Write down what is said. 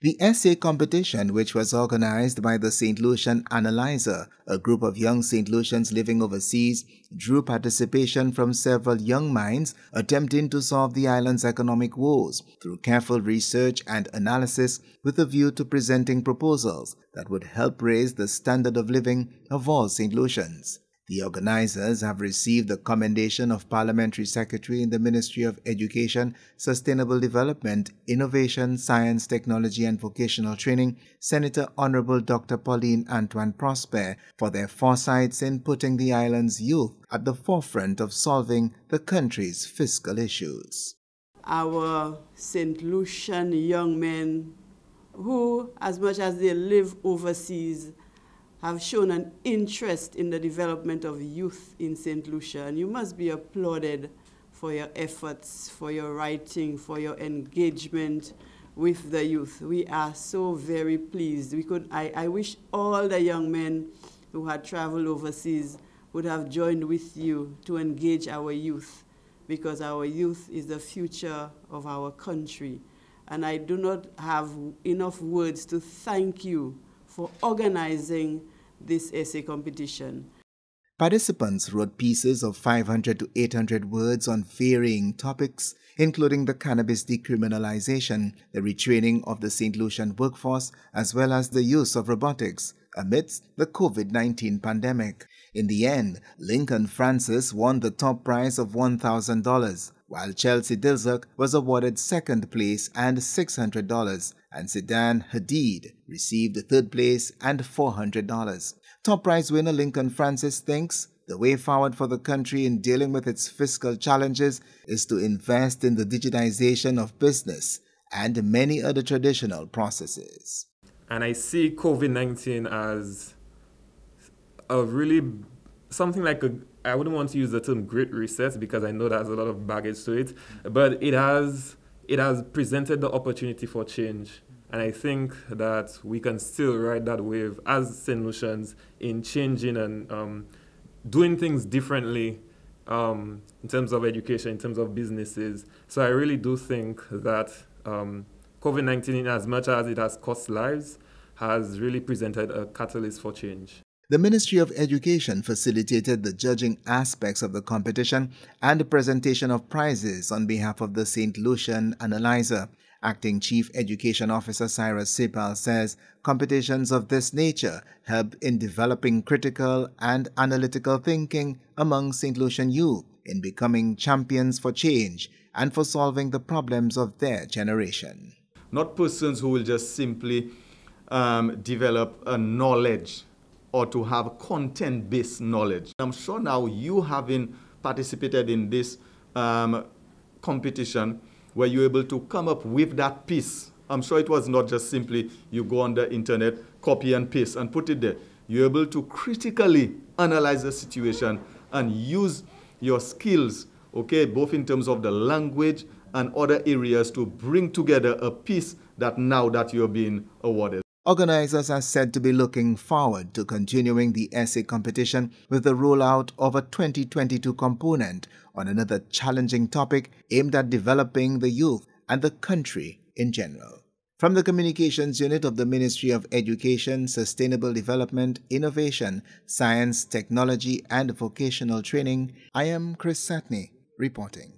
The essay competition, which was organized by the St. Lucian Analyzer, a group of young St. Lucians living overseas, drew participation from several young minds attempting to solve the island's economic woes through careful research and analysis with a view to presenting proposals that would help raise the standard of living of all St. Lucians. The organizers have received the commendation of Parliamentary Secretary in the Ministry of Education, Sustainable Development, Innovation, Science, Technology and Vocational Training, Senator Honorable Dr. Pauline Antoine Prosper, for their foresights in putting the island's youth at the forefront of solving the country's fiscal issues. Our St. Lucian young men who, as much as they live overseas, have shown an interest in the development of youth in St. Lucia, and you must be applauded for your efforts, for your writing, for your engagement with the youth. We are so very pleased. We could, I, I wish all the young men who had traveled overseas would have joined with you to engage our youth because our youth is the future of our country. And I do not have enough words to thank you for organizing this essay competition. Participants wrote pieces of 500 to 800 words on varying topics, including the cannabis decriminalization, the retraining of the St. Lucian workforce, as well as the use of robotics amidst the COVID 19 pandemic. In the end, Lincoln Francis won the top prize of $1,000 while Chelsea Dilzuk was awarded second place and $600, and Sedan Hadid received third place and $400. Top prize winner Lincoln Francis thinks the way forward for the country in dealing with its fiscal challenges is to invest in the digitization of business and many other traditional processes. And I see COVID 19 as a really something like a I wouldn't want to use the term great reset because I know there's a lot of baggage to it, but it has it has presented the opportunity for change. And I think that we can still ride that wave as St. Lucians in changing and um, doing things differently um, in terms of education, in terms of businesses. So I really do think that um, COVID 19, as much as it has cost lives, has really presented a catalyst for change. The Ministry of Education facilitated the judging aspects of the competition and the presentation of prizes on behalf of the St. Lucian Analyzer. Acting Chief Education Officer Cyrus Sepal says competitions of this nature help in developing critical and analytical thinking among St. Lucian youth in becoming champions for change and for solving the problems of their generation. Not persons who will just simply um, develop a knowledge or to have content based knowledge. I'm sure now you having participated in this um, competition were you're able to come up with that piece. I'm sure it was not just simply you go on the internet, copy and paste and put it there. You're able to critically analyze the situation and use your skills, okay, both in terms of the language and other areas to bring together a piece that now that you're being awarded. Organizers are said to be looking forward to continuing the essay competition with the rollout of a 2022 component on another challenging topic aimed at developing the youth and the country in general. From the Communications Unit of the Ministry of Education, Sustainable Development, Innovation, Science, Technology and Vocational Training, I am Chris Satney reporting.